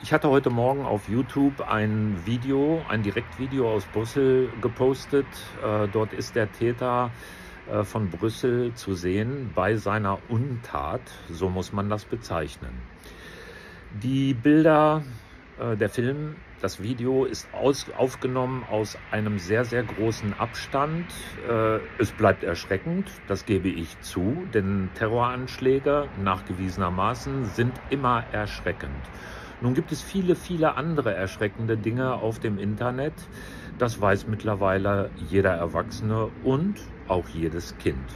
Ich hatte heute Morgen auf YouTube ein Video, ein Direktvideo aus Brüssel gepostet. Äh, dort ist der Täter äh, von Brüssel zu sehen bei seiner Untat, so muss man das bezeichnen. Die Bilder, äh, der Film, das Video ist aus, aufgenommen aus einem sehr, sehr großen Abstand. Es bleibt erschreckend, das gebe ich zu, denn Terroranschläge nachgewiesenermaßen sind immer erschreckend. Nun gibt es viele, viele andere erschreckende Dinge auf dem Internet. Das weiß mittlerweile jeder Erwachsene und auch jedes Kind.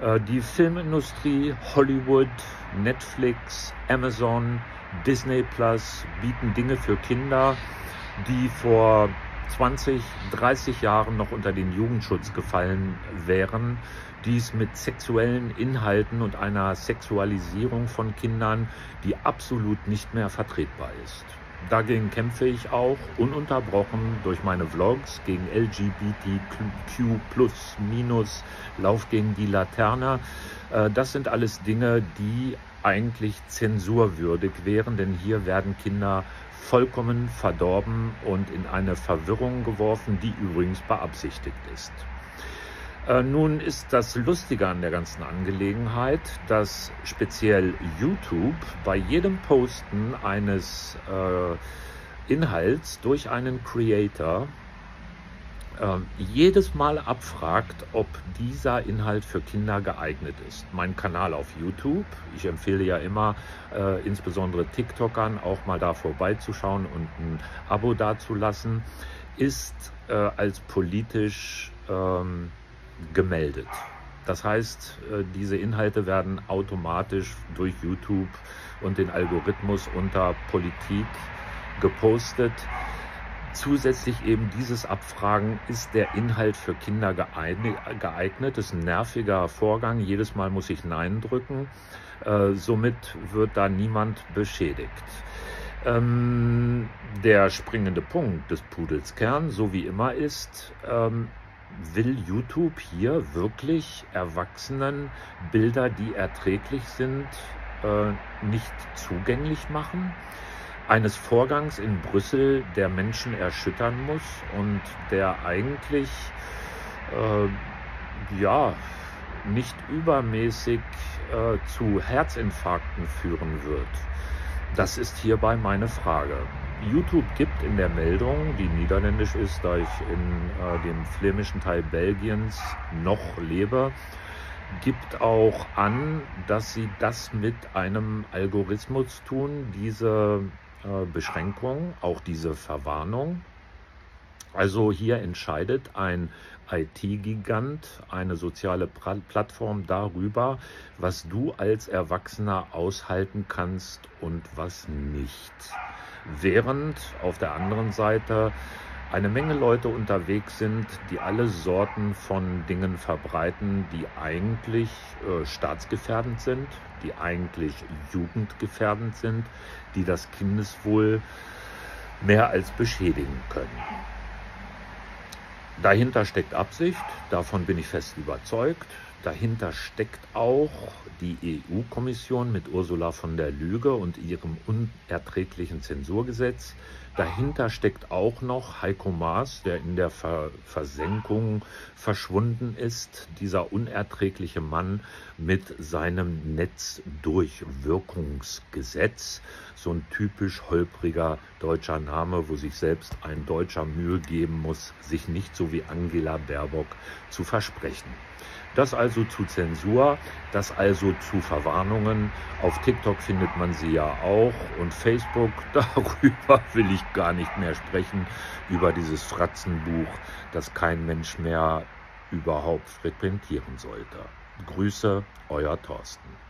Äh, die Filmindustrie, Hollywood, Netflix, Amazon, Disney Plus bieten Dinge für Kinder, die vor 20, 30 Jahren noch unter den Jugendschutz gefallen wären, dies mit sexuellen Inhalten und einer Sexualisierung von Kindern, die absolut nicht mehr vertretbar ist. Dagegen kämpfe ich auch ununterbrochen durch meine Vlogs gegen LGBTQ plus minus Lauf gegen die Laterne. Äh, das sind alles Dinge, die eigentlich zensurwürdig wären, denn hier werden Kinder vollkommen verdorben und in eine Verwirrung geworfen, die übrigens beabsichtigt ist. Äh, nun ist das Lustige an der ganzen Angelegenheit, dass speziell YouTube bei jedem Posten eines äh, Inhalts durch einen Creator jedes Mal abfragt, ob dieser Inhalt für Kinder geeignet ist. Mein Kanal auf YouTube, ich empfehle ja immer, äh, insbesondere TikTokern, auch mal da vorbeizuschauen und ein Abo dazulassen, ist äh, als politisch ähm, gemeldet. Das heißt, äh, diese Inhalte werden automatisch durch YouTube und den Algorithmus unter Politik gepostet. Zusätzlich eben dieses Abfragen, ist der Inhalt für Kinder geeignet? Das ist ein nerviger Vorgang. Jedes Mal muss ich Nein drücken. Äh, somit wird da niemand beschädigt. Ähm, der springende Punkt des Pudels Kern, so wie immer, ist, ähm, will YouTube hier wirklich Erwachsenen Bilder, die erträglich sind, äh, nicht zugänglich machen? Eines Vorgangs in Brüssel, der Menschen erschüttern muss und der eigentlich äh, ja nicht übermäßig äh, zu Herzinfarkten führen wird. Das ist hierbei meine Frage. YouTube gibt in der Meldung, die niederländisch ist, da ich in äh, dem flämischen Teil Belgiens noch lebe, gibt auch an, dass sie das mit einem Algorithmus tun, diese Beschränkung, auch diese Verwarnung. Also hier entscheidet ein IT-Gigant, eine soziale Plattform darüber, was du als Erwachsener aushalten kannst und was nicht. Während auf der anderen Seite eine Menge Leute unterwegs sind, die alle Sorten von Dingen verbreiten, die eigentlich äh, staatsgefährdend sind, die eigentlich jugendgefährdend sind, die das Kindeswohl mehr als beschädigen können. Dahinter steckt Absicht, davon bin ich fest überzeugt. Dahinter steckt auch die EU-Kommission mit Ursula von der Lüge und ihrem unerträglichen Zensurgesetz. Dahinter steckt auch noch Heiko Maas, der in der Ver Versenkung verschwunden ist. Dieser unerträgliche Mann mit seinem Netzdurchwirkungsgesetz. So ein typisch holpriger deutscher Name, wo sich selbst ein Deutscher Mühe geben muss, sich nicht so wie Angela Baerbock zu versprechen. Das also zu Zensur, das also zu Verwarnungen. Auf TikTok findet man sie ja auch und Facebook, darüber will ich gar nicht mehr sprechen, über dieses Fratzenbuch, das kein Mensch mehr überhaupt frequentieren sollte. Grüße, euer Thorsten.